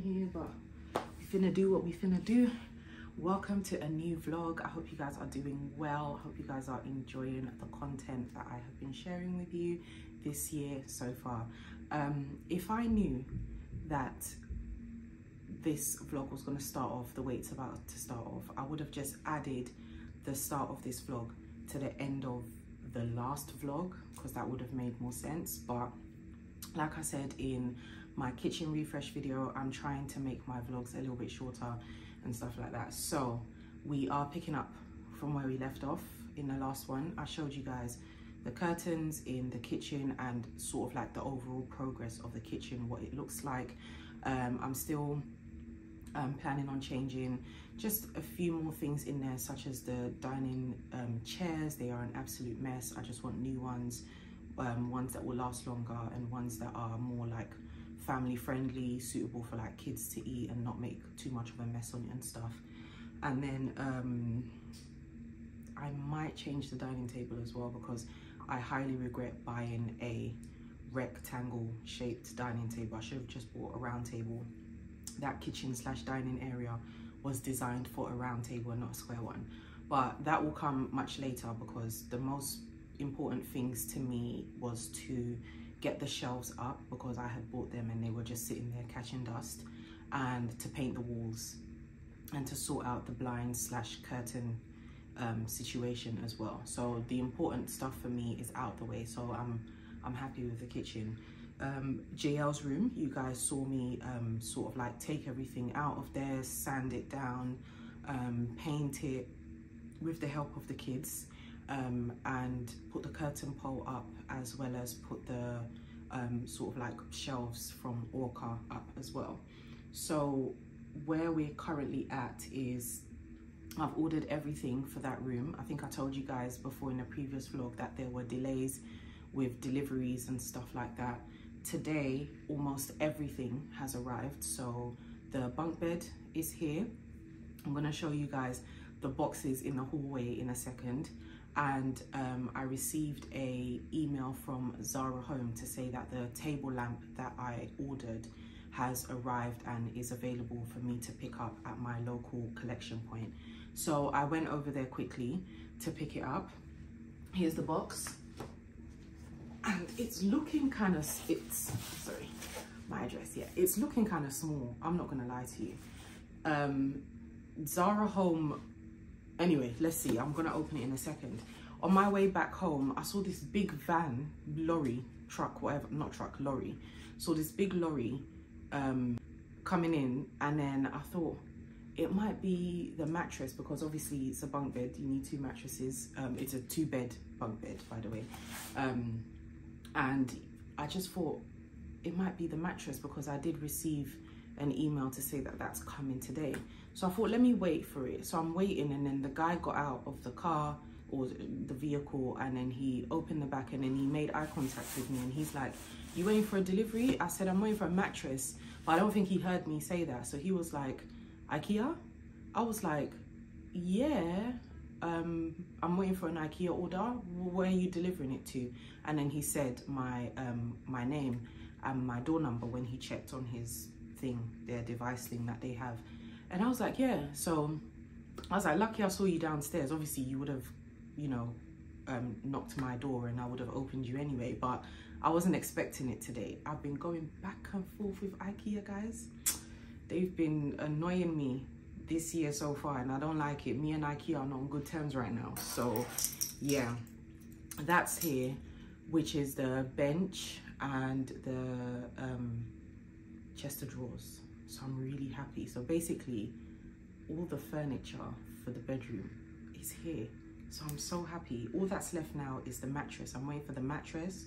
here but we finna do what we finna do. Welcome to a new vlog. I hope you guys are doing well. I hope you guys are enjoying the content that i have been sharing with you this year so far. Um, if i knew that this vlog was going to start off the way it's about to start off i would have just added the start of this vlog to the end of the last vlog because that would have made more sense. But like i said in my kitchen refresh video. I'm trying to make my vlogs a little bit shorter and stuff like that. So we are picking up from where we left off in the last one. I showed you guys the curtains in the kitchen and sort of like the overall progress of the kitchen what it looks like. Um, i'm still um, planning on changing just a few more things in there such as the dining um, chairs. They are an absolute mess. I just want new ones um, ones that will last longer and ones that are more like family friendly, suitable for like kids to eat and not make too much of a mess on it and stuff. And then um, I might change the dining table as well because I highly regret buying a rectangle shaped dining table. I should have just bought a round table. That kitchen slash dining area was designed for a round table and not a square one. But that will come much later because the most important things to me was to get the shelves up because I had bought them and they were just sitting there catching dust and to paint the walls and to sort out the blind slash curtain um, situation as well. So the important stuff for me is out the way. So I'm, I'm happy with the kitchen. Um, JL's room, you guys saw me um, sort of like take everything out of there, sand it down, um, paint it with the help of the kids um, and put the curtain pole up as well as put the um, sort of like shelves from Orca up as well. So where we're currently at is I've ordered everything for that room. I think I told you guys before in a previous vlog that there were delays with deliveries and stuff like that. Today, almost everything has arrived. So the bunk bed is here. I'm gonna show you guys the boxes in the hallway in a second and um, I received a email from Zara Home to say that the table lamp that I ordered has arrived and is available for me to pick up at my local collection point. So I went over there quickly to pick it up. Here's the box. And it's looking kind of, it's, sorry, my address, yeah. It's looking kind of small, I'm not gonna lie to you. Um, Zara Home Anyway, let's see. I'm going to open it in a second. On my way back home, I saw this big van, lorry, truck, whatever, not truck, lorry. Saw this big lorry um, coming in and then I thought it might be the mattress because obviously it's a bunk bed. You need two mattresses. Um, it's a two bed bunk bed, by the way. Um, and I just thought it might be the mattress because I did receive an email to say that that's coming today. So I thought, let me wait for it. So I'm waiting and then the guy got out of the car or the vehicle and then he opened the back and then he made eye contact with me and he's like, you waiting for a delivery? I said, I'm waiting for a mattress. But I don't think he heard me say that. So he was like, Ikea? I was like, yeah, um, I'm waiting for an Ikea order. Where are you delivering it to? And then he said my um, my name and my door number when he checked on his thing, their device thing that they have. And I was like, yeah. So I was like, lucky I saw you downstairs. Obviously, you would have, you know, um, knocked my door and I would have opened you anyway. But I wasn't expecting it today. I've been going back and forth with Ikea, guys. They've been annoying me this year so far and I don't like it. Me and Ikea are not on good terms right now. So, yeah, that's here, which is the bench and the um, chest of drawers so I'm really happy. So basically, all the furniture for the bedroom is here. So I'm so happy. All that's left now is the mattress. I'm waiting for the mattress.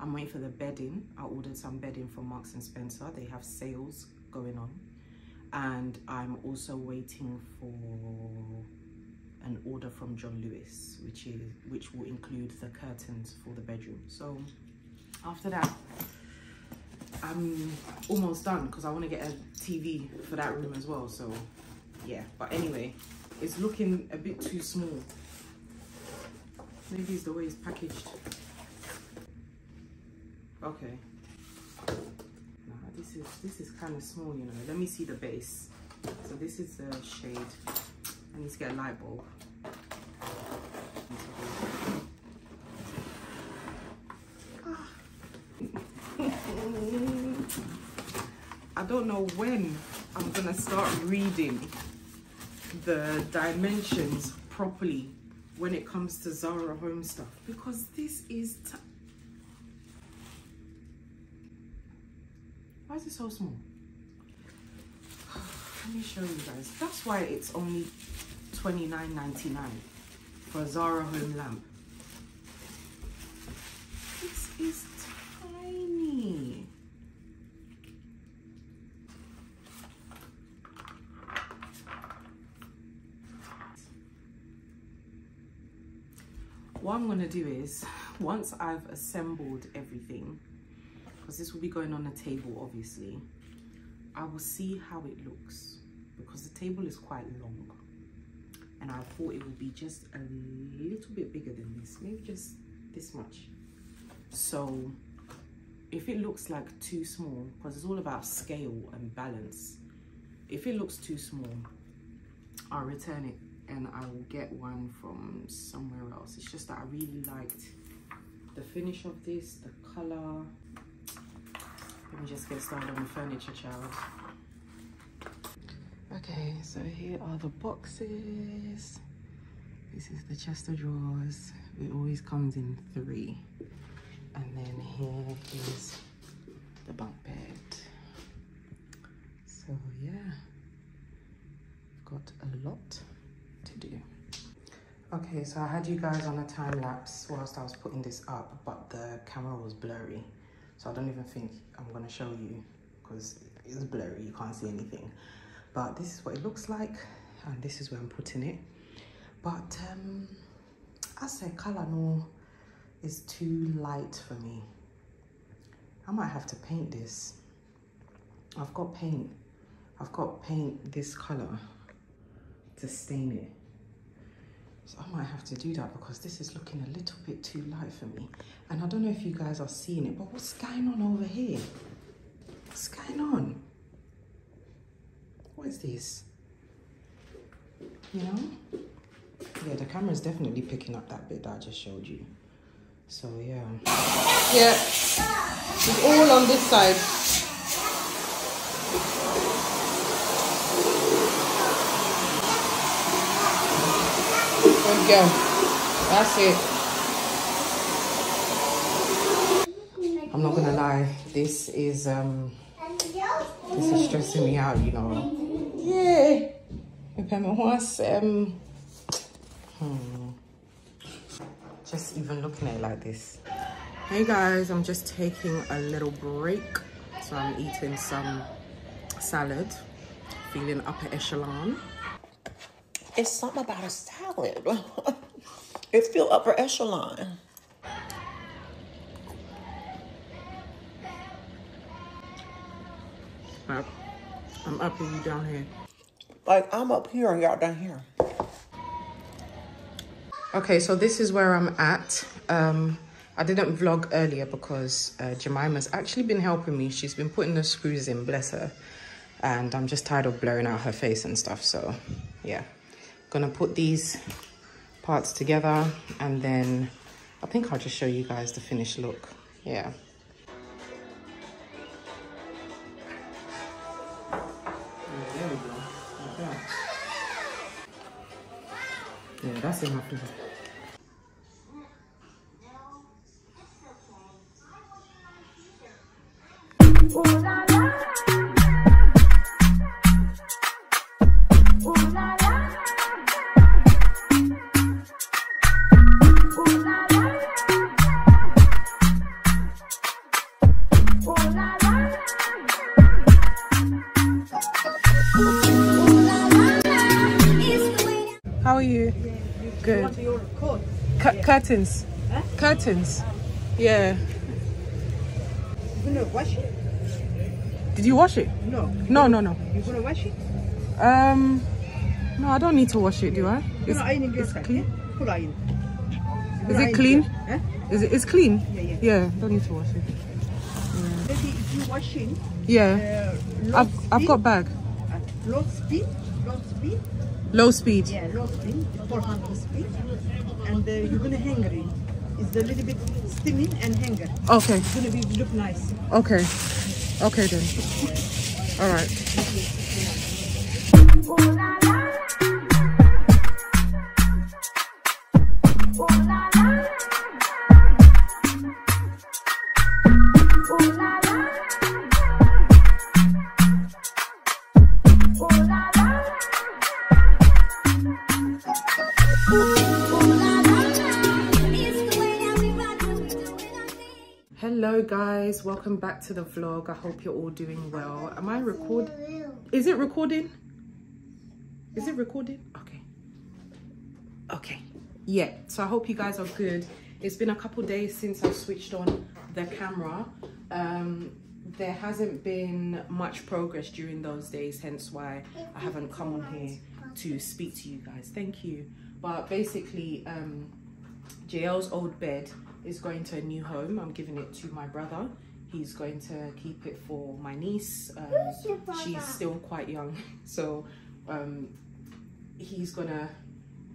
I'm waiting for the bedding. I ordered some bedding from Marks and Spencer. They have sales going on. And I'm also waiting for an order from John Lewis, which is which will include the curtains for the bedroom. So after that, I'm almost done because I want to get a TV for that room as well. So yeah, but anyway, it's looking a bit too small. Maybe it's the way it's packaged. Okay. Nah, this is this is kind of small, you know. Let me see the base. So this is the shade. I need to get a light bulb. I don't know when I'm gonna start reading the dimensions properly when it comes to Zara home stuff because this is why is it so small? Let me show you guys. That's why it's only 29.99 for a Zara home lamp. This is tiny what I'm gonna do is once I've assembled everything because this will be going on a table obviously I will see how it looks because the table is quite long. And I thought it would be just a little bit bigger than this maybe just this much. So if it looks like too small because it's all about scale and balance if it looks too small I'll return it and I will get one from somewhere else. It's just that I really liked the finish of this, the color. Let me just get started on the furniture, child. Okay, so here are the boxes. This is the chest of drawers. It always comes in three. And then here is the bunk bed. So yeah, got a lot to do. Okay, so I had you guys on a time lapse whilst I was putting this up, but the camera was blurry. So I don't even think I'm gonna show you because it's blurry, you can't see anything. But this is what it looks like and this is where I'm putting it. But um, I say color no is too light for me. I might have to paint this. I've got paint. I've got paint this color to stain it. So I might have to do that because this is looking a little bit too light for me. And I don't know if you guys are seeing it, but what's going on over here? What's going on? What is this? You know? Yeah, the camera is definitely picking up that bit that I just showed you. So yeah. Yeah, it's all on this side. Good go. That's it. I'm not gonna lie, this is um this is stressing me out, you know. Yeah. um hmm. just even looking at it like this. Hey guys, I'm just taking a little break. So I'm eating some salad, feeling upper echelon. It's something about a salad. it feel upper echelon. Up. I'm up and you down here. Like I'm up here and y'all down here. Okay, so this is where I'm at. Um, I didn't vlog earlier because uh, Jemima's actually been helping me. She's been putting the screws in, bless her. And I'm just tired of blurring out her face and stuff, so yeah gonna put these parts together and then I think I'll just show you guys the finished look. Yeah. Yeah, that's enough. Curtains. Huh? Curtains. Yeah. You gonna wash it? Did you wash it? No. No, no, no. You gonna wash it? Um, no, I don't need to wash it, do I? It's, it's clean. Full iron. Is it clean? Huh? Is it? It's clean. Yeah, yeah. Yeah, don't need to wash it. Yeah. you washing, Yeah. uh, I've, I've got bag. uh, low speed, low speed, Low speed. yeah, low speed, 400 speed, and uh, you're gonna hang it. It's a little bit steaming and hanger. Okay. It's gonna be look nice. Okay. Okay then. All right. Hello guys, welcome back to the vlog. I hope you're all doing well. Am I record? Is it recording? Is it recording? Okay. Okay. Yeah, so I hope you guys are good. It's been a couple days since I switched on the camera. Um, there hasn't been much progress during those days, hence why I haven't come on here to speak to you guys. Thank you. But basically, um, JL's old bed is going to a new home. I'm giving it to my brother. He's going to keep it for my niece. Um, she's still quite young, so um, he's gonna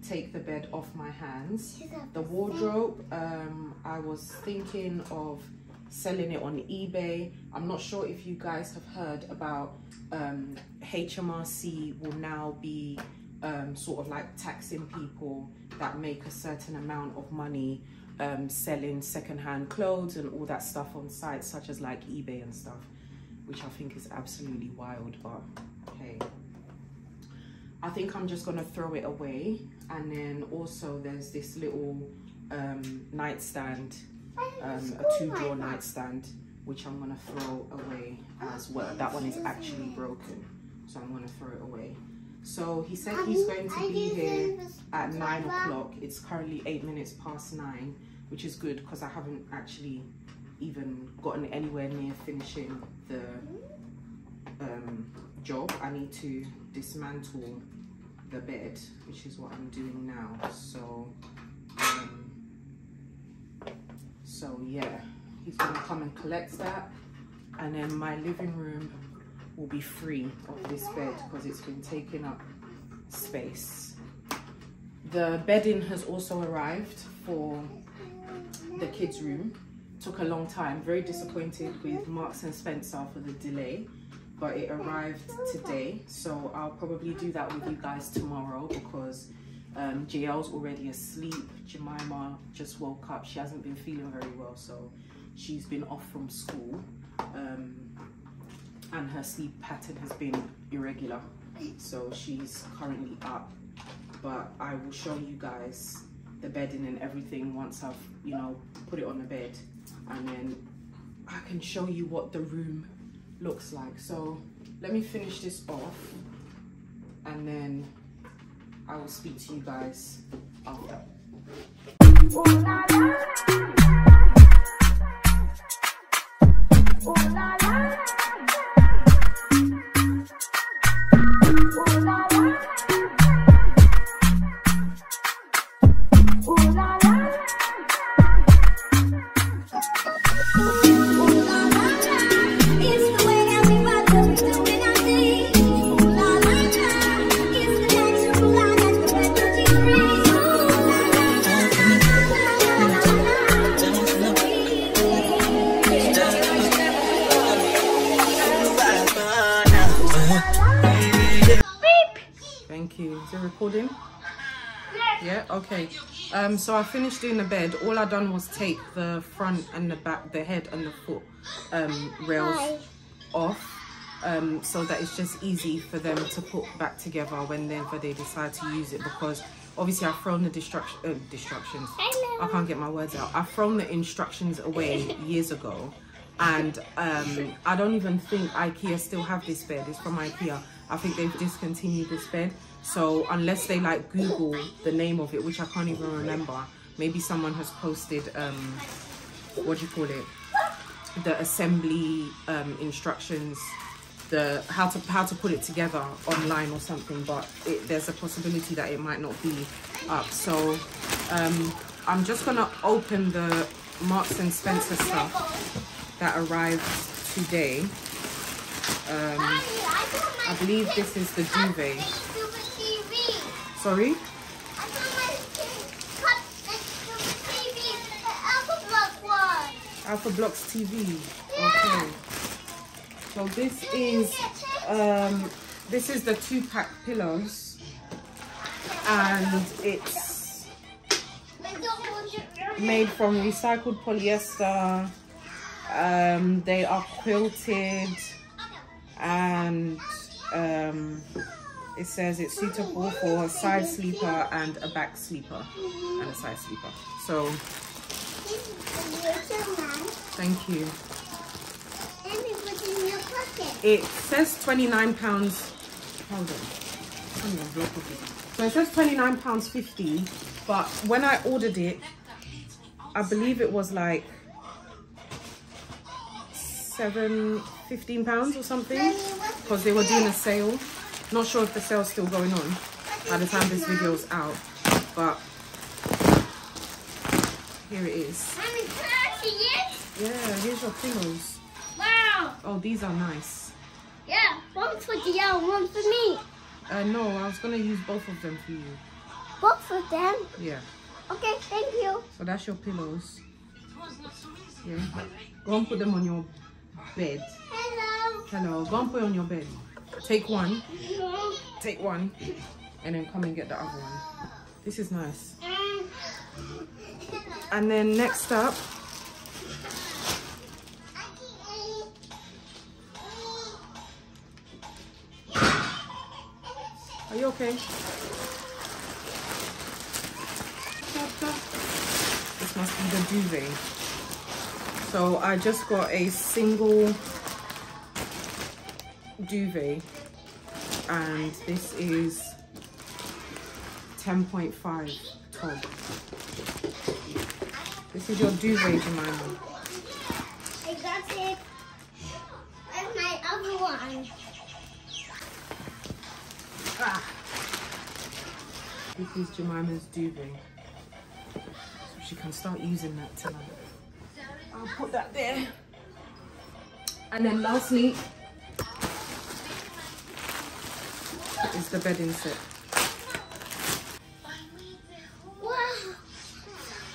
take the bed off my hands. The wardrobe, um, I was thinking of selling it on eBay. I'm not sure if you guys have heard about um, HMRC will now be um, sort of like taxing people that make a certain amount of money um, selling secondhand clothes and all that stuff on sites such as like eBay and stuff, which I think is absolutely wild. But hey, I think I'm just gonna throw it away. And then also there's this little um, nightstand, um, a two drawer nightstand, which I'm gonna throw away as well. That one is actually broken, so I'm gonna throw it away. So he said he's going to be here at nine o'clock. It's currently eight minutes past nine, which is good because I haven't actually even gotten anywhere near finishing the um, job. I need to dismantle the bed, which is what I'm doing now. So, um, so yeah, he's gonna come and collect that, and then my living room will be free of this bed because it's been taking up space. The bedding has also arrived for the kids' room. Took a long time. Very disappointed with Marks and Spencer for the delay, but it arrived today. So I'll probably do that with you guys tomorrow because um, JL's already asleep. Jemima just woke up. She hasn't been feeling very well, so she's been off from school. Um, and her sleep pattern has been irregular. So she's currently up. But i will show you guys the bedding and everything once i've you know put it on the bed. And then i can show you what the room looks like. So let me finish this off and then i will speak to you guys after oh, Thank you. Is it recording? Yeah, okay. Um, so I finished doing the bed. All I done was take the front and the back, the head and the foot um, rails off. Um, so that it's just easy for them to put back together whenever they decide to use it because obviously I've thrown the destruction, uh, destructions. I can't get my words out. I've thrown the instructions away years ago and um, I don't even think IKEA still have this bed. It's from IKEA. I think they've discontinued this bed. So unless they like Google the name of it, which I can't even remember, maybe someone has posted, um, what do you call it? The assembly um, instructions, the how to how to put it together online or something. But it, there's a possibility that it might not be up. So um, I'm just gonna open the Marks and Spencer stuff that arrived today. Um, I believe this is the duvet. The Alpha Alpha Blocks TV. Okay. So this is um this is the two pack pillows and it's made from recycled polyester. Um, they are quilted and um, it says it's suitable for a side sleeper and a back sleeper and a side sleeper. So thank you. It says 29 pounds. Hold on. So it says 29 pounds 50, but when I ordered it, I believe it was like seven, 15 pounds or something because they were doing a sale. Not sure if the sale's still going on by the time this video's out, but here it is. Mommy, can I see it? Yeah, here's your pillows. Wow. Oh, these are nice. Yeah, one for Dion, one for me. Uh, no, I was gonna use both of them for you. Both of them. Yeah. Okay, thank you. So that's your pillows. Yeah. Go and put them on your bed. Hello. Hello. Go and put it on your bed. Take one. Take one. And then come and get the other one. This is nice. And then next up, are you okay? This must be the duvet. So I just got a single duvet and this is 10.5 tall. This is your duvet, Jemima. I got it. Where's my other one? Ah. This is Jemima's duvet. So she can start using that tonight. I'll put that there. And then lastly is the bedding set.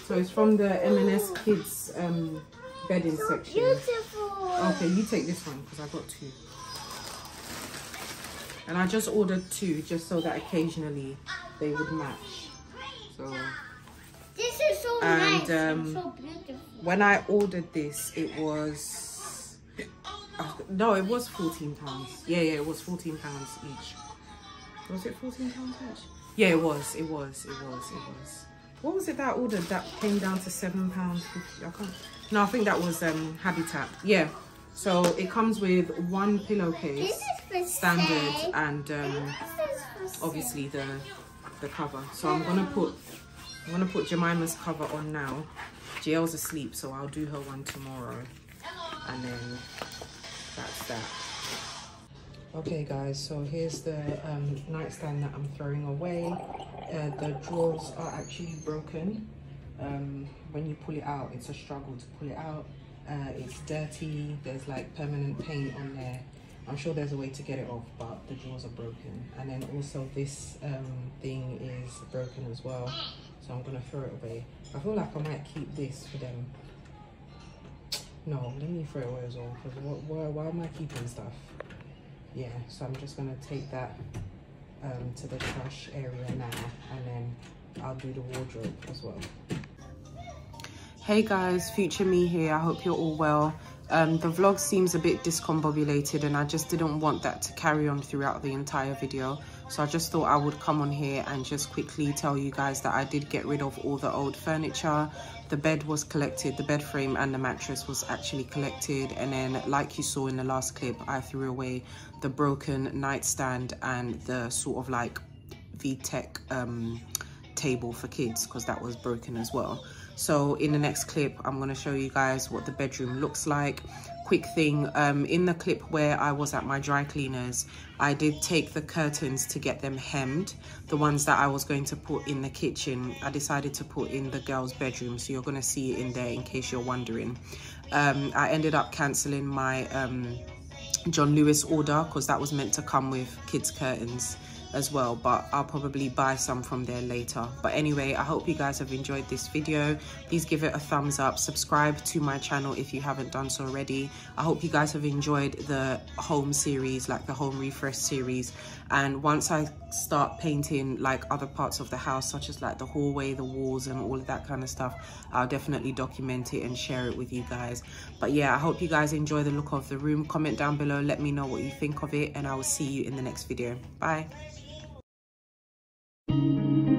So it's from the M&S Kids um, bedding So section. beautiful. Okay, you take this one because I got two. And I just ordered two just so that occasionally they would match. So This is so And, nice. um, so beautiful. when I ordered this, it was uh, no, it was fourteen pounds. Yeah, yeah, it was fourteen pounds each. Was it fourteen pounds each? Yeah, it was. It was. It was. It was. What was it that I ordered that came down to seven pounds fifty? I can't. No, I think that was um Habitat. Yeah. So it comes with one pillowcase, standard, and um, This is for obviously the the cover. So I'm gonna put I'm gonna put Jemima's cover on now. JL's asleep, so I'll do her one tomorrow, and then that's that. Okay, guys. So here's the um, nightstand that I'm throwing away. Uh, the drawers are actually broken. Um, when you pull it out, it's a struggle to pull it out. Uh, it's dirty. There's like permanent paint on there. I'm sure there's a way to get it off, but the drawers are broken. And then also this um, thing is broken as well. So I'm gonna throw it away. I feel like I might keep this for them. No, let me throw it away as well. Because why, why am I keeping stuff? Yeah, so I'm just gonna take that um, to the trash area now, and then I'll do the wardrobe as well. Hey guys, future me here. I hope you're all well. Um, the vlog seems a bit discombobulated and I just didn't want that to carry on throughout the entire video. So I just thought I would come on here and just quickly tell you guys that I did get rid of all the old furniture. The bed was collected, the bed frame and the mattress was actually collected. And then like you saw in the last clip, I threw away the broken nightstand and the sort of like VTech um, table for kids because that was broken as well. So in the next clip, I'm going to show you guys what the bedroom looks like. Quick thing, um, in the clip where I was at my dry cleaners, I did take the curtains to get them hemmed. The ones that I was going to put in the kitchen, I decided to put in the girls' bedroom. So you're going to see it in there in case you're wondering. um, I ended up cancelling my um, John Lewis order because that was meant to come with kids curtains as well but I'll probably buy some from there later. But anyway I hope you guys have enjoyed this video. Please give it a thumbs up. Subscribe to my channel if you haven't done so already. I hope you guys have enjoyed the home series like the home refresh series. And once I start painting like other parts of the house such as like the hallway the walls and all of that kind of stuff I'll definitely document it and share it with you guys. But yeah I hope you guys enjoy the look of the room. Comment down below. Let me know what you think of it and I will see you in the next video. Bye Seems to